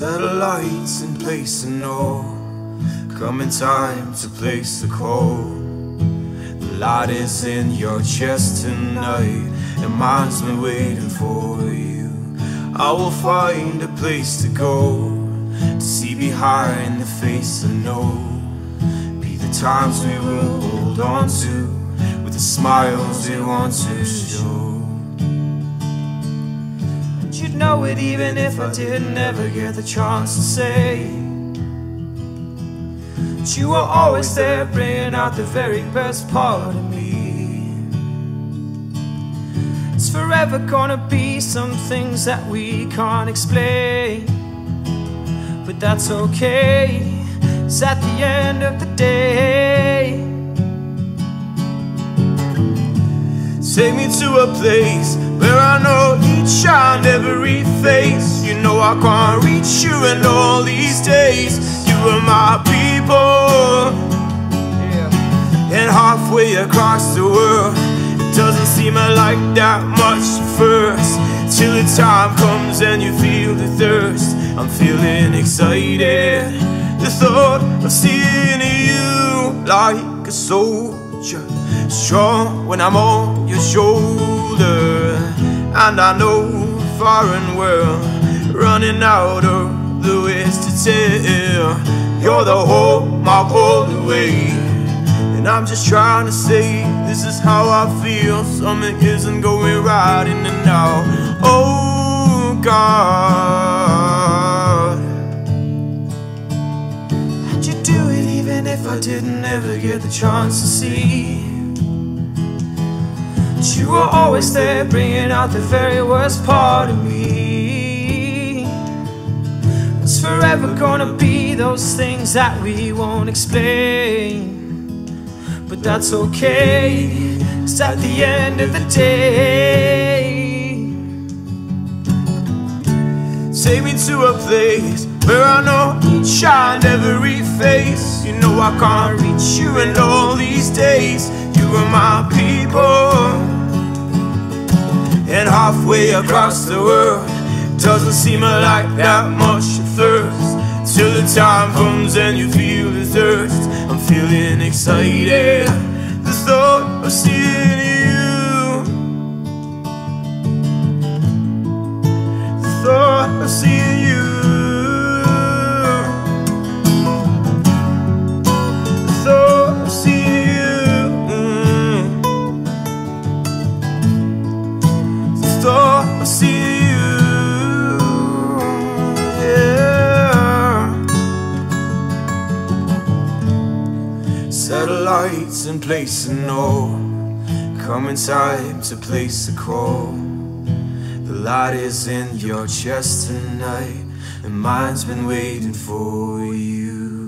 Satellites in place and all Coming time to place the call. The light is in your chest tonight And mine's been waiting for you. I will find a place to go To see behind the face I know Be the times we will hold on to With the smiles we want to show you'd know it even if I didn't ever get the chance to say. But you were always there bringing out the very best part of me. It's forever gonna be some things that we can't explain But that's okay, it's at the end of the day. Take me to a place I know each and every face You know I can't reach you in all these days. You are my people. Yeah. And halfway across the world It doesn't seem like that much at first. Till the time comes and you feel the thirst. I'm feeling excited. The thought of seeing you like a soldier Strong when I'm on your shoulder And I know far and well Running out of the ways to tell. You're the hope my whole way And I'm just trying to say This is how I feel. Something isn't going right in and out Oh God. How'd you do it even if I didn't ever get the chance to see but you were always there bringing out the very worst part of me. It's forever gonna be those things that we won't explain. But that's okay, it's at the end of the day Take me to a place where I know each and every face. You know I can't reach you in all these days. You are my people halfway across the world. Doesn't seem like that much at first. Till the time comes and you feel the thirst. I'm feeling excited. The thought of seeing Satellites in place and all. Coming time to place a call. The light is in your chest tonight And mine's been waiting for you